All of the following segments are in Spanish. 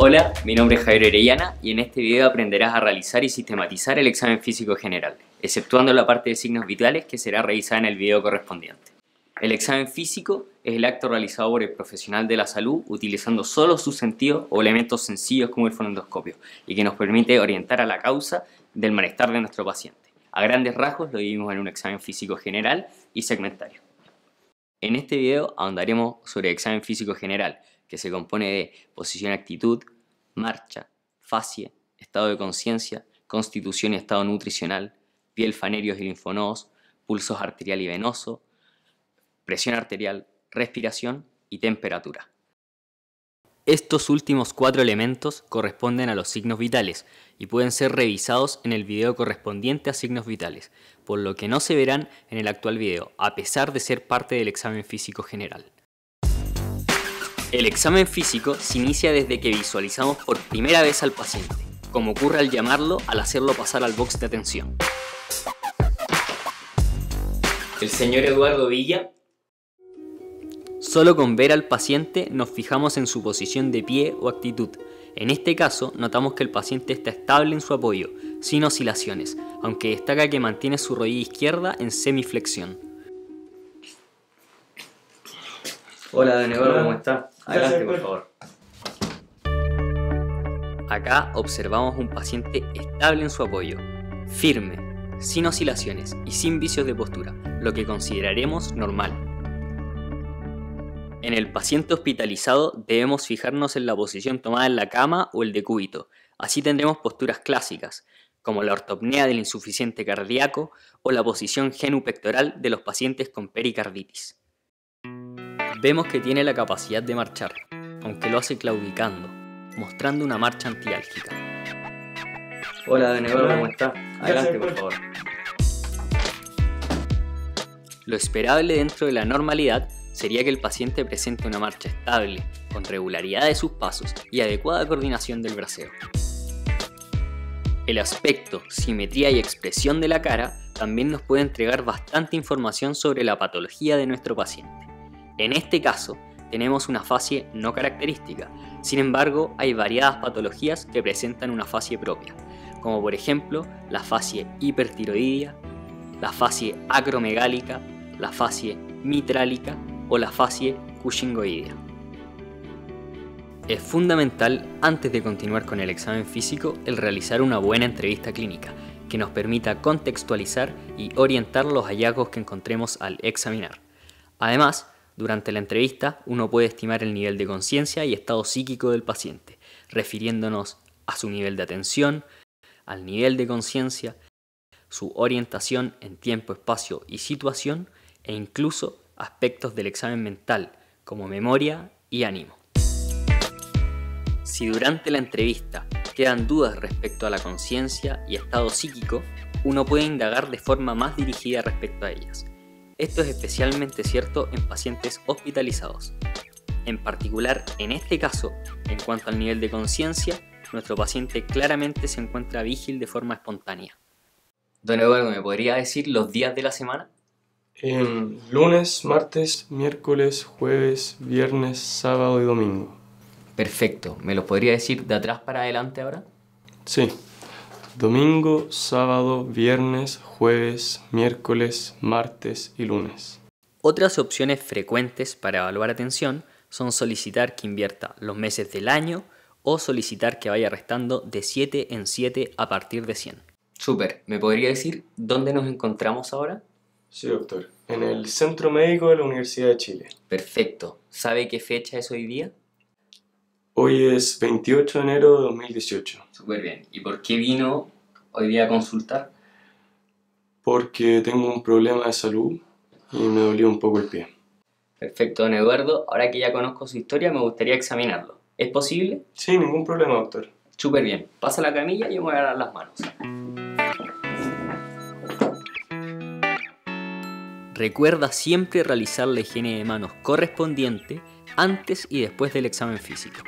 Hola, mi nombre es Javier Orellana y en este video aprenderás a realizar y sistematizar el examen físico general, exceptuando la parte de signos vitales que será revisada en el video correspondiente. El examen físico es el acto realizado por el profesional de la salud utilizando solo sus sentidos o elementos sencillos como el fonendoscopio y que nos permite orientar a la causa del malestar de nuestro paciente. A grandes rasgos lo dividimos en un examen físico general y segmentario. En este video ahondaremos sobre el examen físico general, que se compone de posición actitud, marcha, facie, estado de conciencia, constitución y estado nutricional, piel, fanerios y linfonodos, pulsos arterial y venoso, presión arterial, respiración y temperatura. Estos últimos cuatro elementos corresponden a los signos vitales y pueden ser revisados en el video correspondiente a signos vitales, por lo que no se verán en el actual video, a pesar de ser parte del examen físico general. El examen físico se inicia desde que visualizamos por primera vez al paciente, como ocurre al llamarlo al hacerlo pasar al box de atención. El señor Eduardo Villa. Solo con ver al paciente nos fijamos en su posición de pie o actitud. En este caso, notamos que el paciente está estable en su apoyo, sin oscilaciones, aunque destaca que mantiene su rodilla izquierda en semiflexión. Hola, don Eduardo, ¿cómo está? Adelante, por favor. Acá observamos un paciente estable en su apoyo, firme, sin oscilaciones y sin vicios de postura, lo que consideraremos normal. En el paciente hospitalizado debemos fijarnos en la posición tomada en la cama o el decúbito. Así tendremos posturas clásicas, como la ortopnea del insuficiente cardíaco o la posición genupectoral de los pacientes con pericarditis. Vemos que tiene la capacidad de marchar, aunque lo hace claudicando, mostrando una marcha antiálgica. Hola, de nuevo, ¿cómo está? Adelante, por favor. Lo esperable dentro de la normalidad sería que el paciente presente una marcha estable, con regularidad de sus pasos y adecuada coordinación del braceo. El aspecto, simetría y expresión de la cara también nos puede entregar bastante información sobre la patología de nuestro paciente. En este caso, tenemos una facie no característica, sin embargo hay variadas patologías que presentan una facie propia, como por ejemplo la facie hipertiroidea, la facie acromegálica, la facie mitrálica o la facie cushingoidea. Es fundamental, antes de continuar con el examen físico, el realizar una buena entrevista clínica, que nos permita contextualizar y orientar los hallazgos que encontremos al examinar. Además, durante la entrevista, uno puede estimar el nivel de conciencia y estado psíquico del paciente, refiriéndonos a su nivel de atención, al nivel de conciencia, su orientación en tiempo, espacio y situación, e incluso aspectos del examen mental, como memoria y ánimo. Si durante la entrevista quedan dudas respecto a la conciencia y estado psíquico, uno puede indagar de forma más dirigida respecto a ellas. Esto es especialmente cierto en pacientes hospitalizados. En particular, en este caso, en cuanto al nivel de conciencia, nuestro paciente claramente se encuentra vigil de forma espontánea. Don Eduardo, ¿me podría decir los días de la semana? lunes, martes, miércoles, jueves, viernes, sábado y domingo. Perfecto. ¿Me lo podría decir de atrás para adelante ahora? Sí. Domingo, sábado, viernes, jueves, miércoles, martes y lunes. Otras opciones frecuentes para evaluar atención son solicitar que invierta los meses del año o solicitar que vaya restando de 7 en 7 a partir de 100. Super, ¿me podría decir dónde nos encontramos ahora? Sí, doctor. En el Centro Médico de la Universidad de Chile. Perfecto. ¿Sabe qué fecha es hoy día? Hoy es 28 de enero de 2018. Súper bien. ¿Y por qué vino hoy día a consultar? Porque tengo un problema de salud y me dolió un poco el pie. Perfecto, don Eduardo. Ahora que ya conozco su historia, me gustaría examinarlo. ¿Es posible? Sí, ningún problema, doctor. Súper bien. Pasa la camilla y yo me voy a dar las manos. Recuerda siempre realizar la higiene de manos correspondiente antes y después del examen físico.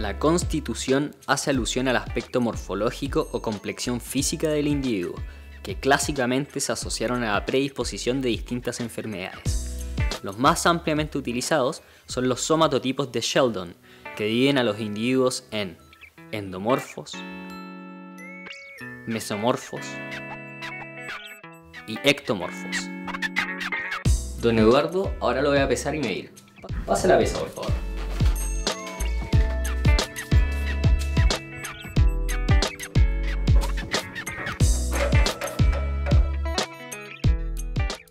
La constitución hace alusión al aspecto morfológico o complexión física del individuo, que clásicamente se asociaron a la predisposición de distintas enfermedades. Los más ampliamente utilizados son los somatotipos de Sheldon, que dividen a los individuos en endomorfos, mesomorfos y ectomorfos. Don Eduardo, ahora lo voy a pesar y medir. Pase la pesa, por favor.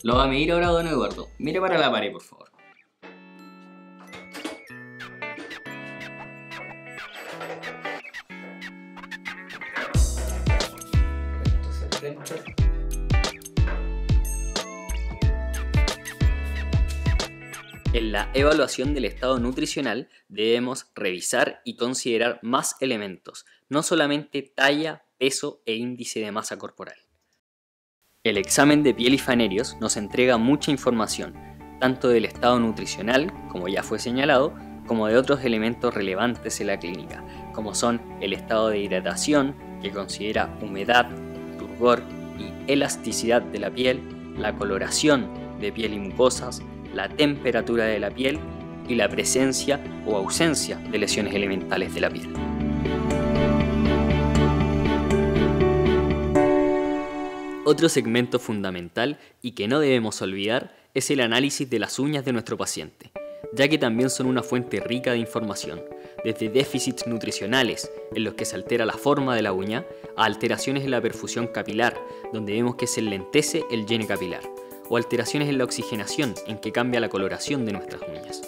Lo va a medir ahora don Eduardo. Mire para la pared, por favor. En la evaluación del estado nutricional debemos revisar y considerar más elementos, no solamente talla, peso e índice de masa corporal. El examen de piel y fanerios nos entrega mucha información, tanto del estado nutricional, como ya fue señalado, como de otros elementos relevantes en la clínica, como son el estado de hidratación, que considera humedad, turgor y elasticidad de la piel, la coloración de piel y mucosas, la temperatura de la piel y la presencia o ausencia de lesiones elementales de la piel. Otro segmento fundamental y que no debemos olvidar es el análisis de las uñas de nuestro paciente, ya que también son una fuente rica de información, desde déficits nutricionales, en los que se altera la forma de la uña, a alteraciones en la perfusión capilar, donde vemos que se lentece el llene capilar, o alteraciones en la oxigenación, en que cambia la coloración de nuestras uñas.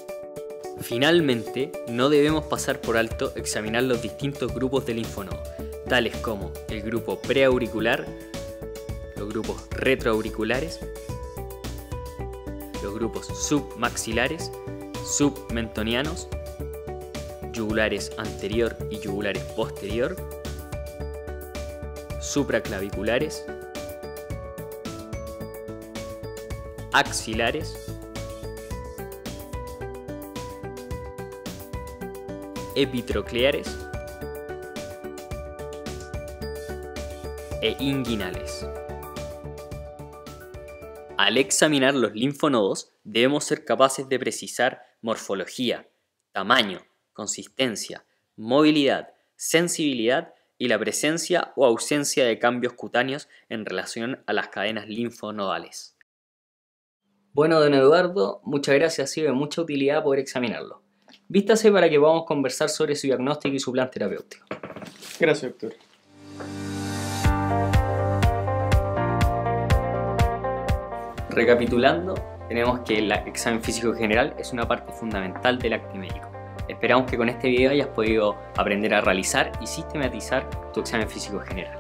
Finalmente, no debemos pasar por alto examinar los distintos grupos del linfonodo, tales como el grupo preauricular, los grupos retroauriculares, los grupos submaxilares, submentonianos, yugulares anterior y yugulares posterior, supraclaviculares, axilares, epitrocleares e inguinales. Al examinar los linfonodos, debemos ser capaces de precisar morfología, tamaño, consistencia, movilidad, sensibilidad y la presencia o ausencia de cambios cutáneos en relación a las cadenas linfonodales. Bueno, don Eduardo, muchas gracias, ha sido de mucha utilidad poder examinarlo. Vístase para que podamos conversar sobre su diagnóstico y su plan terapéutico. Gracias, doctor. Recapitulando, tenemos que el examen físico general es una parte fundamental del acto médico. Esperamos que con este video hayas podido aprender a realizar y sistematizar tu examen físico general.